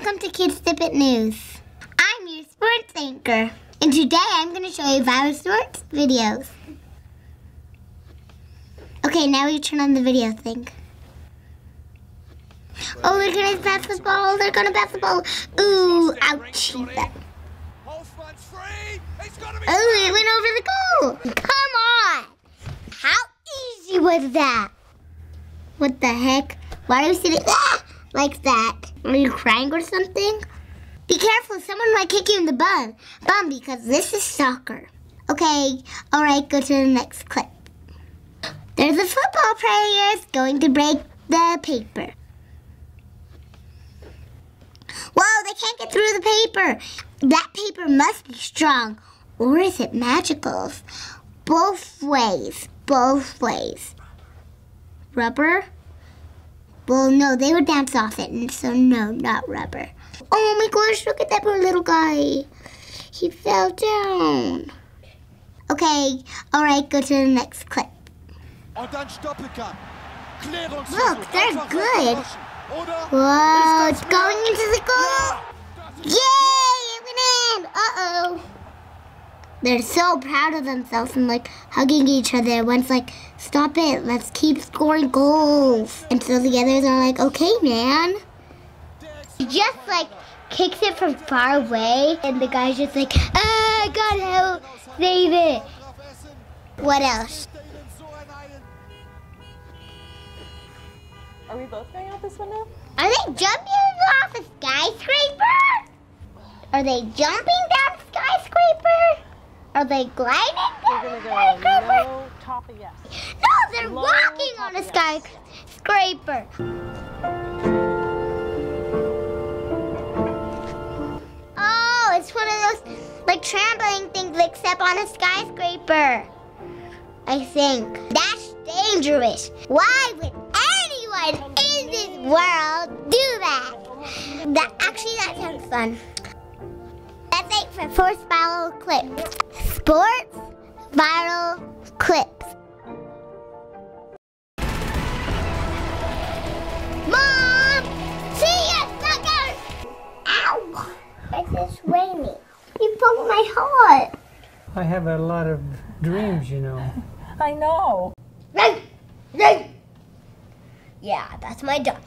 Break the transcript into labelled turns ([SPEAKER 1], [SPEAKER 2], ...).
[SPEAKER 1] to Kid Snippets News. I'm your sports anchor, and today I'm going to show you five sports videos. Okay, now we turn on the video thing. Oh, they're gonna pass the ball. They're gonna pass the ball. Ooh, ouchie. Oh, it went over the goal. Come on. How easy was that? What the heck? Why are you sitting ah, like that? Are you crying or something? Be careful, someone might kick you in the bum. Bum, because this is soccer. Okay, all right, go to the next clip. There's a football player going to break the paper. Whoa, they can't get through the paper. That paper must be strong. Or is it magical? Both ways. Both ways. Rubber? Well, no, they would bounce off it, and so no, not rubber. Oh my gosh, look at that poor little guy. He fell down. Okay, all right, go to the next clip. Look, they're good. Whoa, it's going into the goal. Yay, it went in. Uh-oh. They're so proud of themselves and like hugging each other. One's like, stop it, let's keep scoring goals. And so the others are like, okay, man. He just like kicks it from far away and the guy's just like, ah, God help, save it. What else?
[SPEAKER 2] Are we both going out this window?
[SPEAKER 1] Are they jumping off a skyscraper? Are they jumping down a skyscraper? Are they gliding down
[SPEAKER 2] We're gonna go no, top of yes.
[SPEAKER 1] No, they're Low, walking on a skyscraper. Oh, it's one of those like trampoline things except on a skyscraper. I think. That's dangerous. Why would anyone in this world do that? That actually that sounds fun. That's it for first viral clips. Sports viral clips. Mom! See ya! Suckers! Ow! It's just raining. You broke my heart.
[SPEAKER 3] I have a lot of dreams, you know.
[SPEAKER 2] I know.
[SPEAKER 1] Ray! Ray! Yeah, that's my dog.